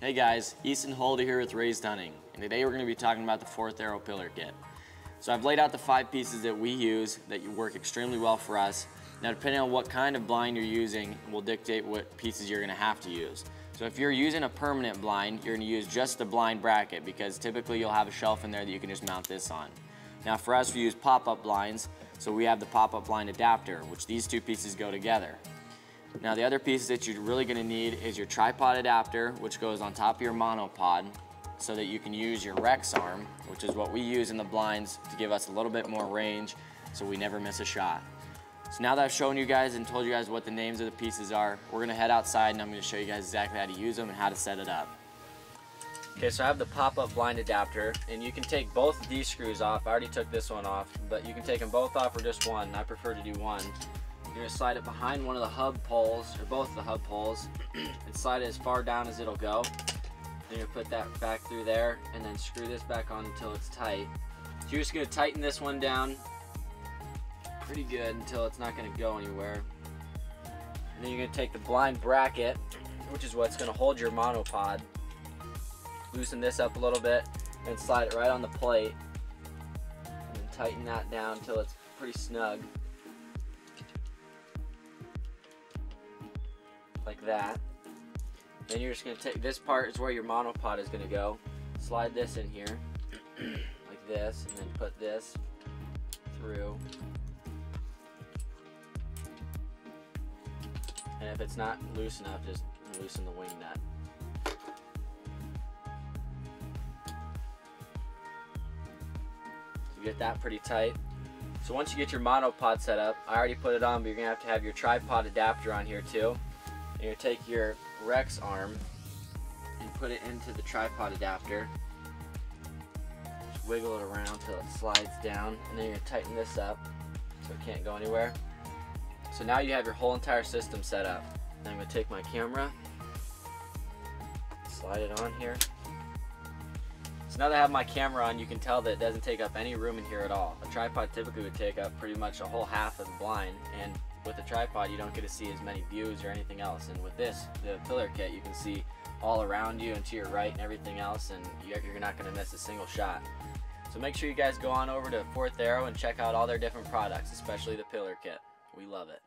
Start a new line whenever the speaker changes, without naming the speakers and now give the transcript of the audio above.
Hey guys, Easton Holder here with Raised Hunting, and today we're going to be talking about the Fourth Arrow Pillar Kit. So I've laid out the five pieces that we use that work extremely well for us. Now depending on what kind of blind you're using will dictate what pieces you're going to have to use. So if you're using a permanent blind, you're going to use just the blind bracket because typically you'll have a shelf in there that you can just mount this on. Now for us, we use pop-up blinds, so we have the pop-up blind adapter, which these two pieces go together. Now the other piece that you're really gonna need is your tripod adapter, which goes on top of your monopod, so that you can use your Rex arm, which is what we use in the blinds to give us a little bit more range so we never miss a shot. So now that I've shown you guys and told you guys what the names of the pieces are, we're gonna head outside and I'm gonna show you guys exactly how to use them and how to set it up. Okay, so I have the pop-up blind adapter, and you can take both of these screws off. I already took this one off, but you can take them both off or just one. I prefer to do one. You're gonna slide it behind one of the hub poles, or both the hub poles, and slide it as far down as it'll go. Then you're put that back through there, and then screw this back on until it's tight. So you're just gonna tighten this one down pretty good until it's not gonna go anywhere. And then you're gonna take the blind bracket, which is what's gonna hold your monopod, loosen this up a little bit and slide it right on the plate and tighten that down until it's pretty snug like that then you're just going to take this part is where your monopod is going to go slide this in here like this and then put this through and if it's not loose enough just loosen the wing nut You get that pretty tight. So once you get your monopod set up, I already put it on, but you're gonna have to have your tripod adapter on here too. Gonna take your Rex arm and put it into the tripod adapter. Just wiggle it around until it slides down, and then you're gonna tighten this up so it can't go anywhere. So now you have your whole entire system set up. I'm gonna take my camera, slide it on here. So now that I have my camera on, you can tell that it doesn't take up any room in here at all. A tripod typically would take up pretty much a whole half of the blind, and with a tripod, you don't get to see as many views or anything else. And with this, the pillar kit, you can see all around you and to your right and everything else, and you're not going to miss a single shot. So make sure you guys go on over to Fourth Arrow and check out all their different products, especially the pillar kit. We love it.